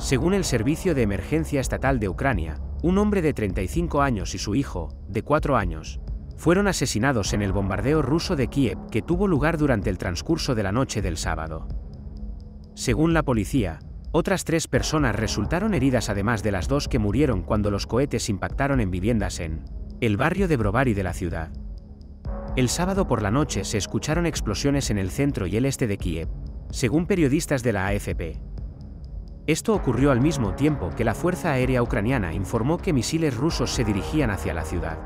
Según el Servicio de Emergencia Estatal de Ucrania, un hombre de 35 años y su hijo, de 4 años, fueron asesinados en el bombardeo ruso de Kiev que tuvo lugar durante el transcurso de la noche del sábado. Según la policía, otras tres personas resultaron heridas además de las dos que murieron cuando los cohetes impactaron en viviendas en el barrio de Brovary de la ciudad. El sábado por la noche se escucharon explosiones en el centro y el este de Kiev, según periodistas de la AFP. Esto ocurrió al mismo tiempo que la Fuerza Aérea Ucraniana informó que misiles rusos se dirigían hacia la ciudad.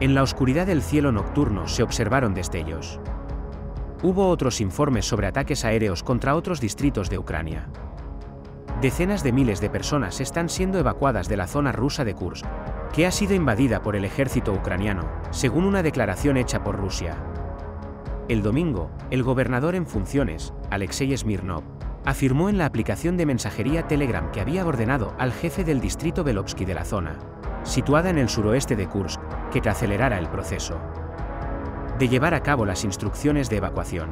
En la oscuridad del cielo nocturno se observaron destellos. Hubo otros informes sobre ataques aéreos contra otros distritos de Ucrania. Decenas de miles de personas están siendo evacuadas de la zona rusa de Kursk, que ha sido invadida por el ejército ucraniano, según una declaración hecha por Rusia. El domingo, el gobernador en funciones, Alexei Smirnov, afirmó en la aplicación de mensajería Telegram que había ordenado al jefe del distrito Belovsky de la zona, situada en el suroeste de Kursk, que acelerara el proceso de llevar a cabo las instrucciones de evacuación.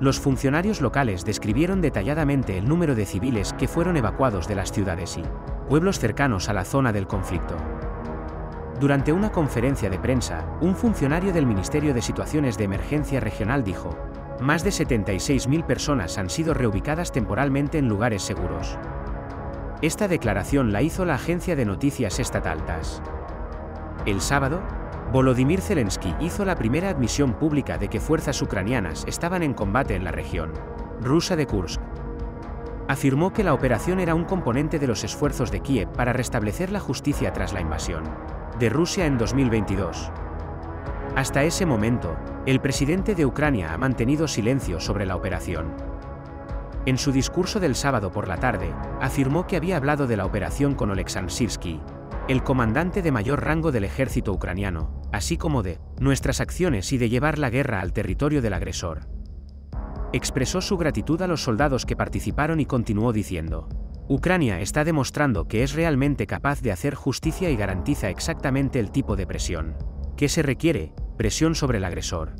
Los funcionarios locales describieron detalladamente el número de civiles que fueron evacuados de las ciudades y pueblos cercanos a la zona del conflicto. Durante una conferencia de prensa, un funcionario del Ministerio de Situaciones de Emergencia Regional dijo, más de 76.000 personas han sido reubicadas temporalmente en lugares seguros. Esta declaración la hizo la agencia de noticias estatal TASS. El sábado, Volodymyr Zelensky hizo la primera admisión pública de que fuerzas ucranianas estaban en combate en la región rusa de Kursk. Afirmó que la operación era un componente de los esfuerzos de Kiev para restablecer la justicia tras la invasión de Rusia en 2022. Hasta ese momento, el presidente de Ucrania ha mantenido silencio sobre la operación. En su discurso del sábado por la tarde, afirmó que había hablado de la operación con Oleksandr el comandante de mayor rango del ejército ucraniano, así como de nuestras acciones y de llevar la guerra al territorio del agresor. Expresó su gratitud a los soldados que participaron y continuó diciendo, Ucrania está demostrando que es realmente capaz de hacer justicia y garantiza exactamente el tipo de presión que se requiere presión sobre el agresor.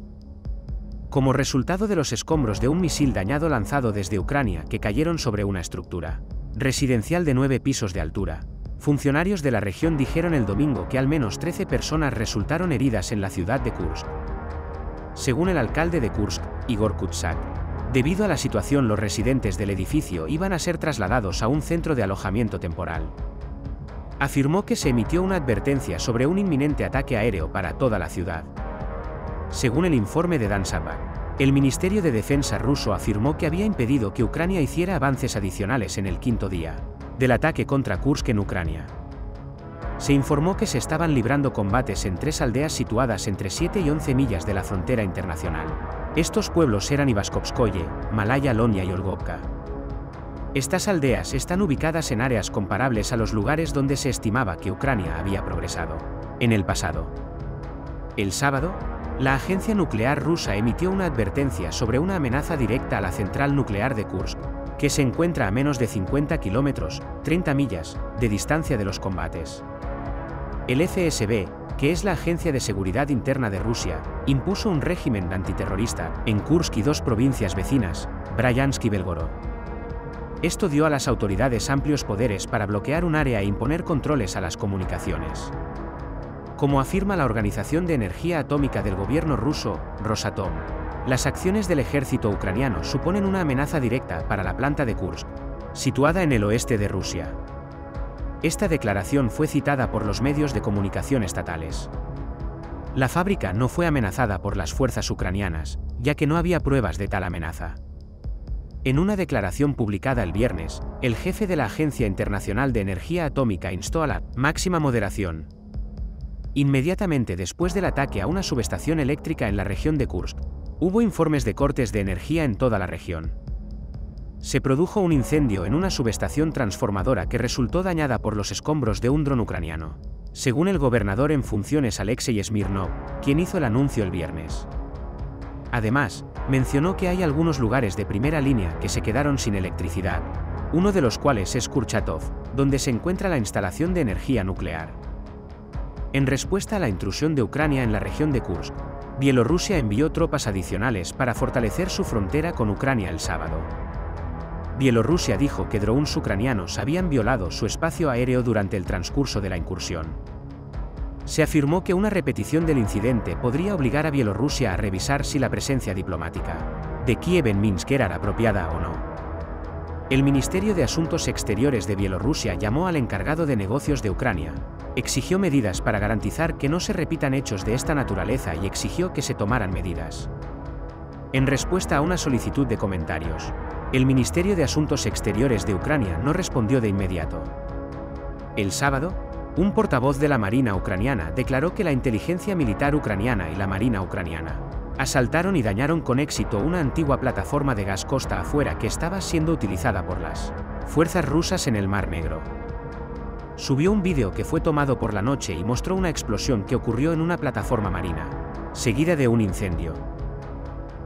Como resultado de los escombros de un misil dañado lanzado desde Ucrania que cayeron sobre una estructura residencial de nueve pisos de altura, funcionarios de la región dijeron el domingo que al menos 13 personas resultaron heridas en la ciudad de Kursk. Según el alcalde de Kursk, Igor Kutsak, debido a la situación los residentes del edificio iban a ser trasladados a un centro de alojamiento temporal afirmó que se emitió una advertencia sobre un inminente ataque aéreo para toda la ciudad. Según el informe de Dan el Ministerio de Defensa ruso afirmó que había impedido que Ucrania hiciera avances adicionales en el quinto día del ataque contra Kursk en Ucrania. Se informó que se estaban librando combates en tres aldeas situadas entre 7 y 11 millas de la frontera internacional. Estos pueblos eran Ivaskovskoye, Malaya Lonia y Olgovka. Estas aldeas están ubicadas en áreas comparables a los lugares donde se estimaba que Ucrania había progresado en el pasado. El sábado, la agencia nuclear rusa emitió una advertencia sobre una amenaza directa a la central nuclear de Kursk, que se encuentra a menos de 50 kilómetros, 30 millas, de distancia de los combates. El FSB, que es la Agencia de Seguridad Interna de Rusia, impuso un régimen antiterrorista en Kursk y dos provincias vecinas, Bryansk y Belgorod. Esto dio a las autoridades amplios poderes para bloquear un área e imponer controles a las comunicaciones. Como afirma la Organización de Energía Atómica del gobierno ruso, Rosatom, las acciones del ejército ucraniano suponen una amenaza directa para la planta de Kursk, situada en el oeste de Rusia. Esta declaración fue citada por los medios de comunicación estatales. La fábrica no fue amenazada por las fuerzas ucranianas, ya que no había pruebas de tal amenaza. En una declaración publicada el viernes, el jefe de la Agencia Internacional de Energía Atómica instó a la máxima moderación. Inmediatamente después del ataque a una subestación eléctrica en la región de Kursk, hubo informes de cortes de energía en toda la región. Se produjo un incendio en una subestación transformadora que resultó dañada por los escombros de un dron ucraniano, según el gobernador en funciones Alexei Smirnov, quien hizo el anuncio el viernes. Además, mencionó que hay algunos lugares de primera línea que se quedaron sin electricidad, uno de los cuales es Kurchatov, donde se encuentra la instalación de energía nuclear. En respuesta a la intrusión de Ucrania en la región de Kursk, Bielorrusia envió tropas adicionales para fortalecer su frontera con Ucrania el sábado. Bielorrusia dijo que drones ucranianos habían violado su espacio aéreo durante el transcurso de la incursión. Se afirmó que una repetición del incidente podría obligar a Bielorrusia a revisar si la presencia diplomática de Kiev en Minsk era apropiada o no. El Ministerio de Asuntos Exteriores de Bielorrusia llamó al encargado de negocios de Ucrania, exigió medidas para garantizar que no se repitan hechos de esta naturaleza y exigió que se tomaran medidas. En respuesta a una solicitud de comentarios, el Ministerio de Asuntos Exteriores de Ucrania no respondió de inmediato. El sábado, un portavoz de la Marina ucraniana declaró que la inteligencia militar ucraniana y la Marina ucraniana asaltaron y dañaron con éxito una antigua plataforma de gas costa afuera que estaba siendo utilizada por las fuerzas rusas en el Mar Negro. Subió un vídeo que fue tomado por la noche y mostró una explosión que ocurrió en una plataforma marina, seguida de un incendio.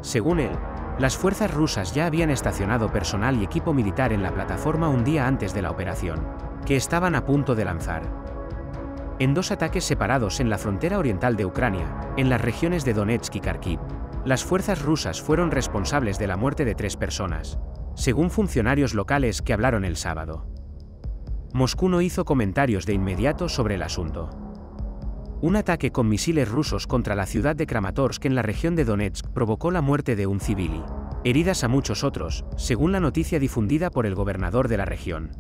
Según él, las fuerzas rusas ya habían estacionado personal y equipo militar en la plataforma un día antes de la operación, que estaban a punto de lanzar. En dos ataques separados en la frontera oriental de Ucrania, en las regiones de Donetsk y Kharkiv, las fuerzas rusas fueron responsables de la muerte de tres personas, según funcionarios locales que hablaron el sábado. Moscú no hizo comentarios de inmediato sobre el asunto. Un ataque con misiles rusos contra la ciudad de Kramatorsk en la región de Donetsk provocó la muerte de un civil y heridas a muchos otros, según la noticia difundida por el gobernador de la región.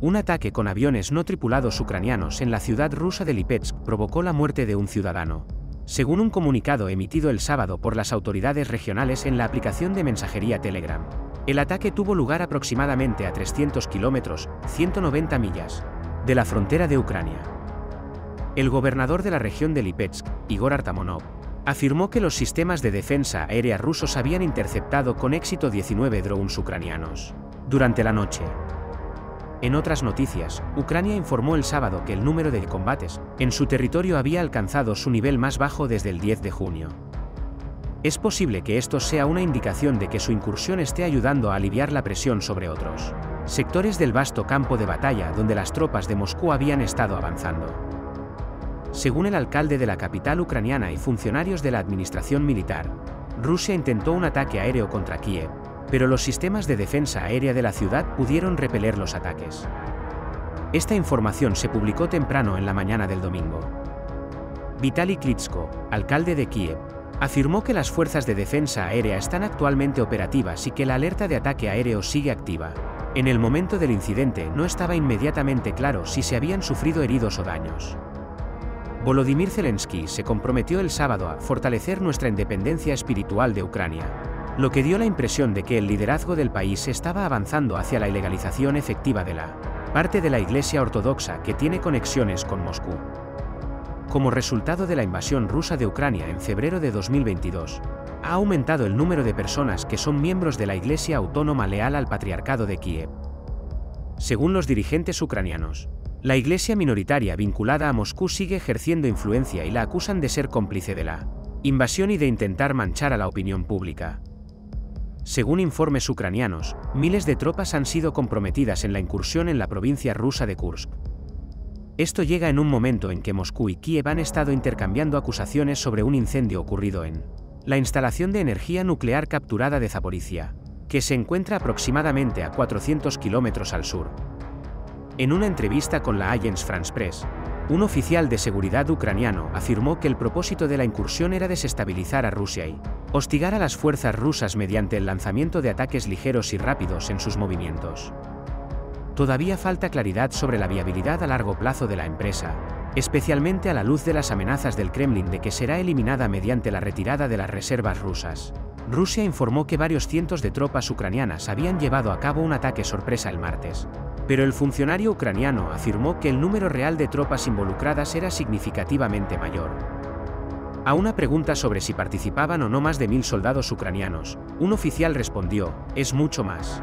Un ataque con aviones no tripulados ucranianos en la ciudad rusa de Lipetsk provocó la muerte de un ciudadano. Según un comunicado emitido el sábado por las autoridades regionales en la aplicación de mensajería Telegram, el ataque tuvo lugar aproximadamente a 300 kilómetros, 190 millas, de la frontera de Ucrania. El gobernador de la región de Lipetsk, Igor Artamonov, afirmó que los sistemas de defensa aérea rusos habían interceptado con éxito 19 drones ucranianos. Durante la noche, en otras noticias, Ucrania informó el sábado que el número de combates en su territorio había alcanzado su nivel más bajo desde el 10 de junio. Es posible que esto sea una indicación de que su incursión esté ayudando a aliviar la presión sobre otros sectores del vasto campo de batalla donde las tropas de Moscú habían estado avanzando. Según el alcalde de la capital ucraniana y funcionarios de la administración militar, Rusia intentó un ataque aéreo contra Kiev, pero los sistemas de defensa aérea de la ciudad pudieron repeler los ataques. Esta información se publicó temprano en la mañana del domingo. Vitaly Klitschko, alcalde de Kiev, afirmó que las fuerzas de defensa aérea están actualmente operativas y que la alerta de ataque aéreo sigue activa. En el momento del incidente no estaba inmediatamente claro si se habían sufrido heridos o daños. Volodymyr Zelensky se comprometió el sábado a fortalecer nuestra independencia espiritual de Ucrania, lo que dio la impresión de que el liderazgo del país estaba avanzando hacia la ilegalización efectiva de la parte de la Iglesia Ortodoxa que tiene conexiones con Moscú. Como resultado de la invasión rusa de Ucrania en febrero de 2022, ha aumentado el número de personas que son miembros de la Iglesia Autónoma leal al Patriarcado de Kiev. Según los dirigentes ucranianos, la iglesia minoritaria vinculada a Moscú sigue ejerciendo influencia y la acusan de ser cómplice de la invasión y de intentar manchar a la opinión pública. Según informes ucranianos, miles de tropas han sido comprometidas en la incursión en la provincia rusa de Kursk. Esto llega en un momento en que Moscú y Kiev han estado intercambiando acusaciones sobre un incendio ocurrido en la instalación de energía nuclear capturada de Zaporizhia, que se encuentra aproximadamente a 400 kilómetros al sur. En una entrevista con la Agence France Press, un oficial de seguridad ucraniano afirmó que el propósito de la incursión era desestabilizar a Rusia y hostigar a las fuerzas rusas mediante el lanzamiento de ataques ligeros y rápidos en sus movimientos. Todavía falta claridad sobre la viabilidad a largo plazo de la empresa, especialmente a la luz de las amenazas del Kremlin de que será eliminada mediante la retirada de las reservas rusas. Rusia informó que varios cientos de tropas ucranianas habían llevado a cabo un ataque sorpresa el martes, pero el funcionario ucraniano afirmó que el número real de tropas involucradas era significativamente mayor. A una pregunta sobre si participaban o no más de mil soldados ucranianos, un oficial respondió, es mucho más.